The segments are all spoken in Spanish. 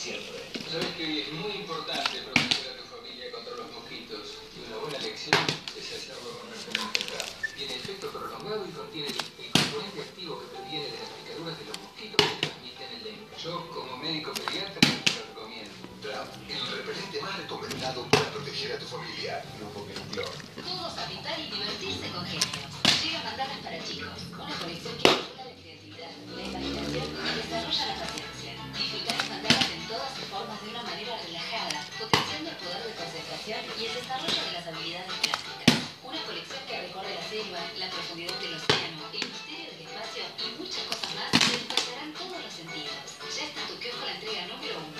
siempre. Sabes que hoy es muy importante proteger a tu familia contra los mosquitos y una buena lección es hacerlo con Artemis Tiene efecto prolongado y contiene el, el componente activo que previene de las picaduras de los mosquitos que transmiten el dengue. Yo, como médico pediatra, te lo recomiendo. Trap, el repelente más recomendado para proteger a tu familia. Grupo Clor. Todos habitar y divertirse con genio. Llega mandalas para chicos. Una colección que estimula la creatividad, la imaginación y desarrolla la paciencia. Todas formas de una manera relajada, potenciando el poder de concentración y el desarrollo de las habilidades plásticas. Una colección que recorre la selva, la profundidad del océano, el misterio del espacio y muchas cosas más despertarán todos los sentidos. Ya está tu kiosco la entrega número uno.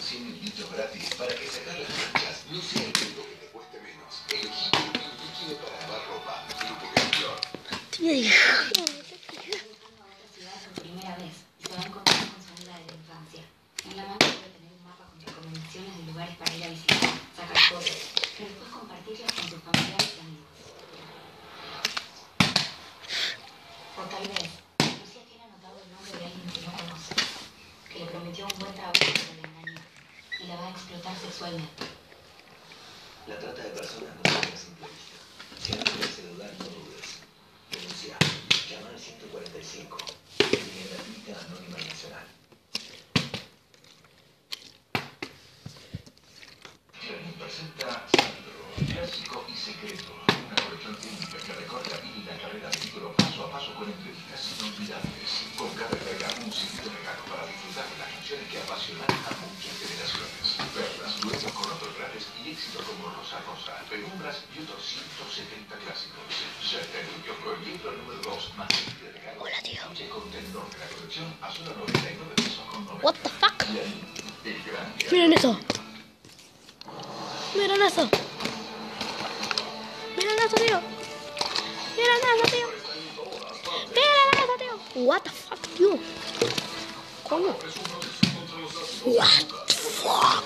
100 mililitros gratis para que sacar las manchas. No sea el único que te cueste menos. Elegí el líquido para lavar ropa. Grupo de otra ciudad por primera vez y se va a encontrar con su amiga de la infancia. En la mano puede tener un mapa con recomendaciones de lugares para ir a visitar, sacar fotos, y después compartirlas con sus familiares y amigos. O tal vez, Lucía tiene anotado el nombre de alguien que no conoce, que le prometió un buen trabajo pero la engañó y la va a sexualmente. La trata de personas no es una simple vista. Si hace dudar, no dudes. Denuncia. Llama al 145. Línea gratuita anónima nacional. Presenta Sandro, clásico y secreto, una colección única que recorre la vida y la carrera del libro paso a paso con entrevistas inolvidables. Con cada entrega un sitio regalo para disfrutar de las canciones que apasionan a muchas generaciones. Verlas, duetos con otros como Rosa Rosa, Penumbras y otros 170 clásicos. Libro número 2, más de regalo. Hola, tío. De la colección a solo 99 pesos con 90. What the fuck? Miren eso. Miren eso. Miren eso, tío. Miren eso, tío. Miren eso, tío. What the fuck, tío. ¿Cómo? What the fuck?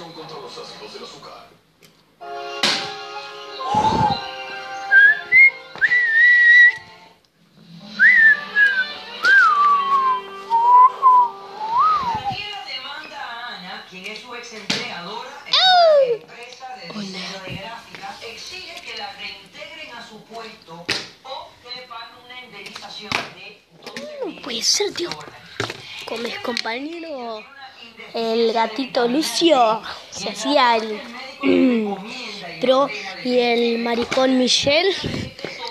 Protección contra los ácidos del azúcar. Demanda a Ana, quien es su ex empleadora en una empresa de diseño de gráfica, exige que la reintegren a su puesto o que le paguen una indemnización de 12 No puede ser, tío. Con mis compañeros, el gatito Lucio se hacía el pro y el maricón Michelle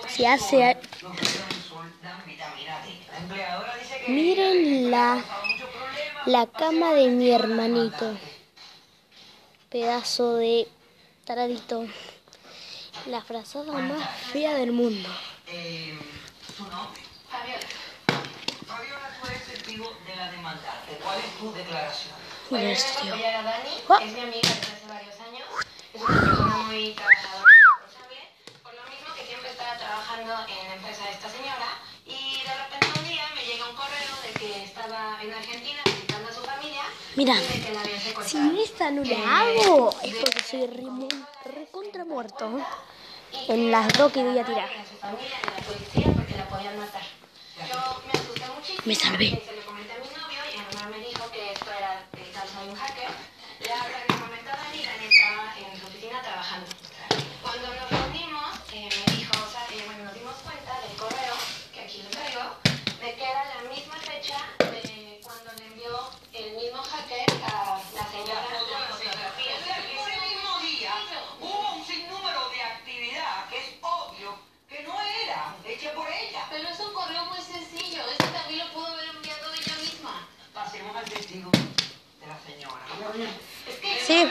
se hace. Miren la, la cama de mi hermanito. Pedazo de taradito. La frazada más fea del mundo. Fabiola. Tú eres testigo de la demandante. ¿Cuál es tu declaración? Bueno, yo me apoyar a Dani, Ah. es mi amiga desde hace varios años, es una persona muy trabajadora y responsable, por lo mismo que siempre estaba trabajando en la empresa de esta señora y de repente un día me llega un correo de que estaba en Argentina visitando a su familia Mira, Dime que la habían si secuestrado. esta no la hago, es porque soy re, recontra muerto. En las dos que voy a tirar. De su familia, de la policía, porque la podían matar. Yo me asusté muchísimo. Me salvé. Sí.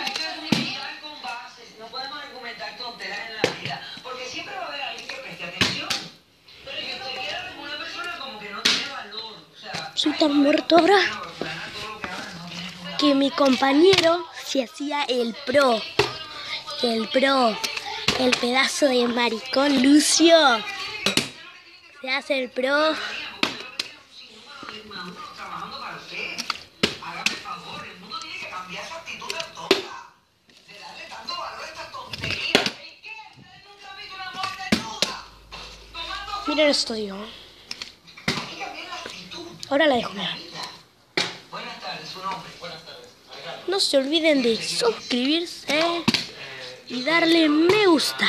que muerto ahora que mi compañero se hacía el pro. El pro. El pedazo de maricón Lucio. Se hace el pro. trabajando para favor, el mundo cambiar su actitud de tonta. De darle tanto valor a esta tontería. ¿Y qué? ¿Ustedes nunca han visto una mujer desnuda? Tomando Miren esto actitud Ahora la dejo. vida. Buenas tardes, su nombre. Buenas tardes. No se olviden de suscribirse y darle me gusta.